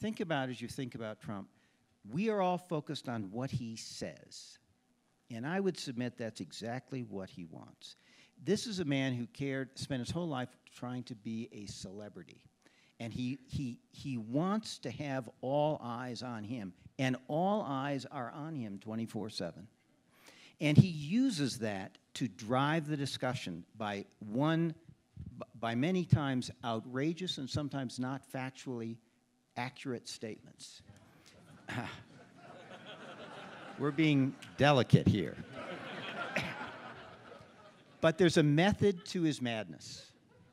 think about as you think about Trump, we are all focused on what he says. And I would submit that's exactly what he wants. This is a man who cared, spent his whole life trying to be a celebrity. And he, he, he wants to have all eyes on him. And all eyes are on him 24 7. And he uses that to drive the discussion by one, by many times outrageous and sometimes not factually accurate statements. We're being delicate here. but there's a method to his madness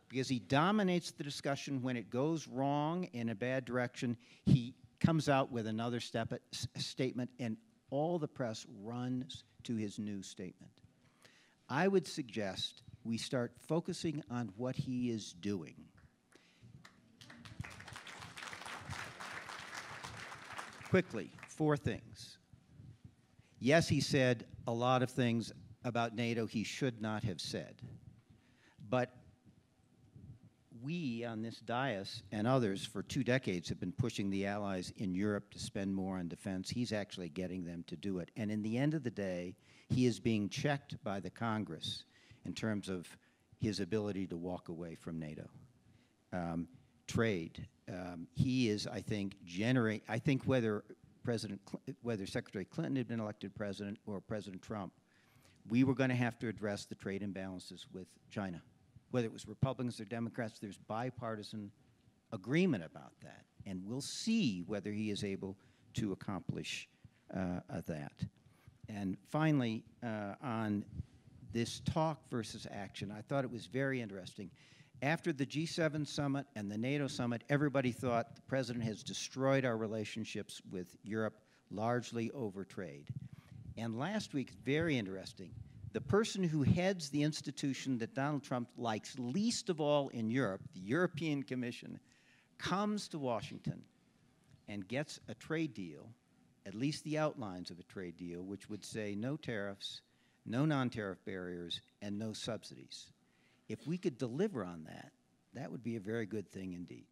because he dominates the discussion when it goes wrong in a bad direction. He comes out with another step, statement, and all the press runs to his new statement. I would suggest we start focusing on what he is doing. Quickly, four things. Yes, he said a lot of things about NATO he should not have said. But we on this dais and others for two decades have been pushing the allies in Europe to spend more on defense. He's actually getting them to do it. And in the end of the day, he is being checked by the Congress in terms of his ability to walk away from NATO. Um, trade. Um, he is, I think, generate. I think whether President, Cl whether Secretary Clinton had been elected president or President Trump, we were going to have to address the trade imbalances with China. Whether it was Republicans or Democrats, there's bipartisan agreement about that, and we'll see whether he is able to accomplish uh, that. And finally, uh, on this talk versus action, I thought it was very interesting. After the G7 summit and the NATO summit, everybody thought the president has destroyed our relationships with Europe largely over trade. And last week, very interesting, the person who heads the institution that Donald Trump likes least of all in Europe, the European Commission, comes to Washington and gets a trade deal, at least the outlines of a trade deal, which would say no tariffs, no non tariff barriers, and no subsidies. If we could deliver on that, that would be a very good thing indeed.